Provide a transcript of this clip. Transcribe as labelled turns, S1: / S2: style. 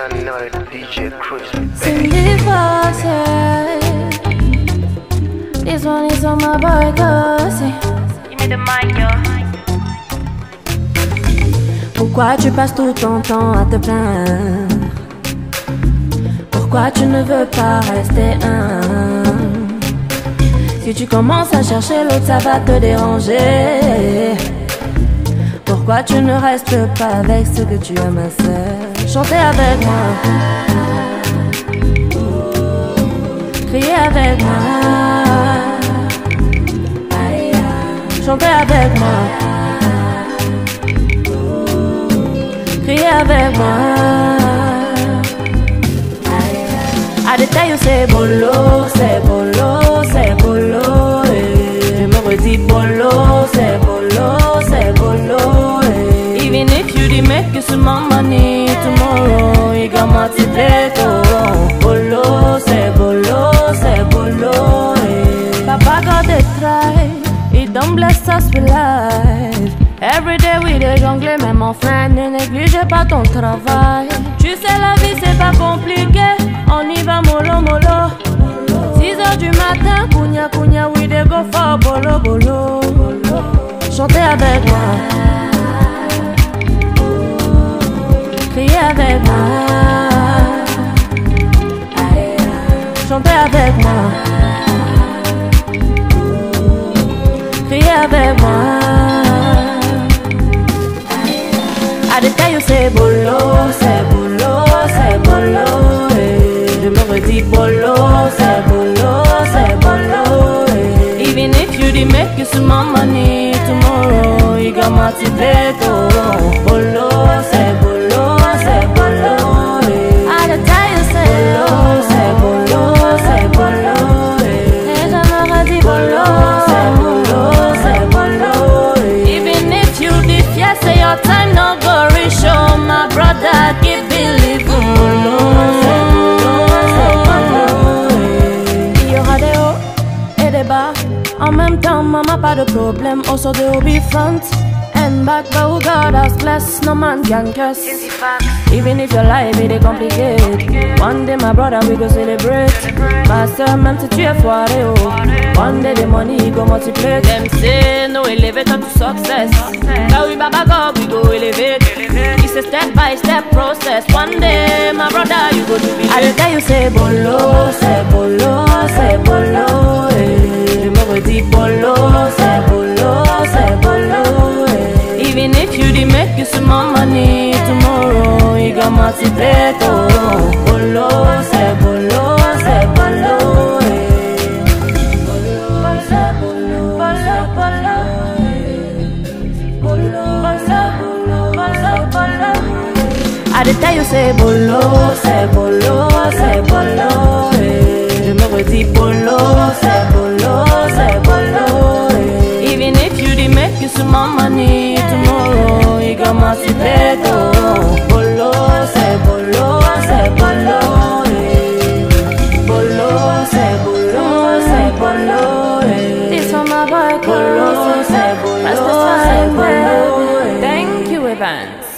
S1: I know that DJ Cruz be back.
S2: Cindy Foxy. This one is on my boy Gossy.
S3: Give me the mic, yo.
S2: Pourquoi tu passes tout ton temps à te plaindre? Pourquoi tu ne veux pas rester un Si tu commences à chercher l'autre, ça va te déranger. Pourquoi tu ne restes pas avec ce que tu as, ma soeur Chantez avec moi. Criez avec moi. Chantez avec moi. Criez avec moi. I tell you say bolo, c'est got bolo, c'est bolo, c'est bolo. Papa God dey try, he don bless us with life. Every day we dey jongler, mais mon frère ne néglige pas ton travail. Tu sais la vie c'est pas compliqué, on y va mollo mollo. 6 heures du matin, kunya kunya, we dey go for bolo bolo. Chantez avec moi, criez avec moi. Say bolo, c'est bolo, c'est bolo. eh. Je me redis bolo, c'est bolo, c'est bolo. eh. Even if you dey make some money tomorrow, you got multiply to bolo, c'est bolo, hauts et des bas. En même temps, maman, pas de problème. Also, they will be front and back. But who God has blessed, no man can curse. Even if your life is complicated One day my brother we go celebrate Master même si tu es foiré oh One day the money go multiply Them say no elevator to success Now we baba God we go elevate It's a step by step process One day my brother you go to be I tell you say bolo, c'est bolo, c'est bolo me tomorrow Iga masipeto oh. Bolo se bolo se bolo eh. I dey tell you say bolo, say bolo, say bolo, eh. Je me redis bolo. events.